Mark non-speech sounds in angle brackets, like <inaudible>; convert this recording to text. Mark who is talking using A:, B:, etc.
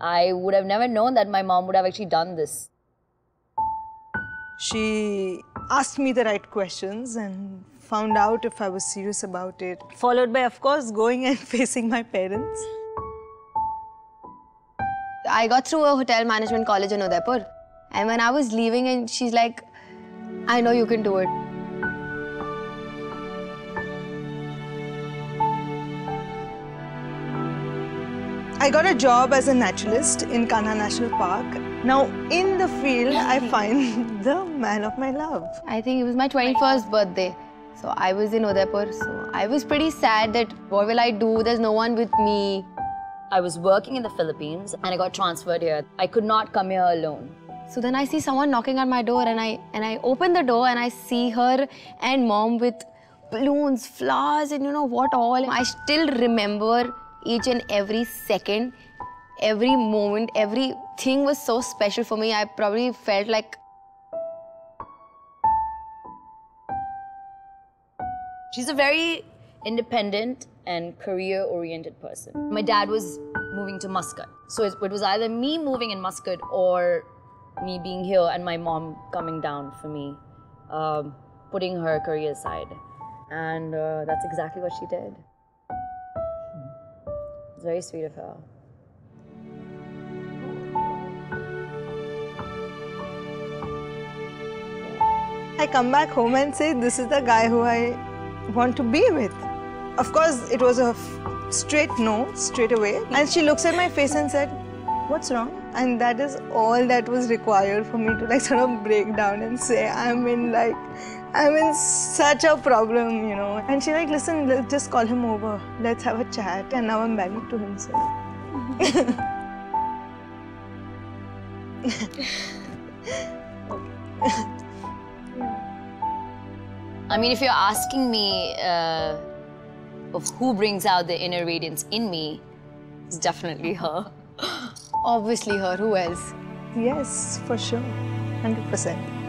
A: I would have never known that my mom would have actually done this.
B: She asked me the right questions and found out if I was serious about it. Followed by, of course, going and <laughs> facing my parents.
C: I got through a hotel management college in Udaipur. And when I was leaving, and she's like, I know you can do it.
B: I got a job as a naturalist in Kanha National Park. Now, in the field, I <laughs> find <laughs> the man of my love.
C: I think it was my 21st birthday. So I was in Udaipur. So I was pretty sad that what will I do? There's no one with me.
A: I was working in the Philippines and I got transferred here. I could not come here alone.
C: So then I see someone knocking at my door and I and I open the door and I see her and mom with balloons, flowers and you know what all. I still remember each and every second, every moment, everything was so special for me. I probably felt like
A: She's a very independent and career-oriented person. My dad was moving to Muscat. So it, was either me moving in Muscat or me being here and my mom coming down for me, um, putting her career aside. And uh, that's exactly what she did. Very sweet of her.
B: I come back home and say, this is the guy who I want to be with. Of course, it was a straight no, straight away. And she looks at my face and said, what's wrong? And that is all that was required for me to like <laughs> sort of break down and say, I'm in like, I'm in such a problem, you know. And she like, listen, let's just call him over. Let's have a chat. And now I'm married to him, so. <laughs>
A: I mean, if you're asking me uh, of who brings out the inner radiance in me, it's definitely her.
C: Obviously her, who else?
B: Yes, for sure. 100%.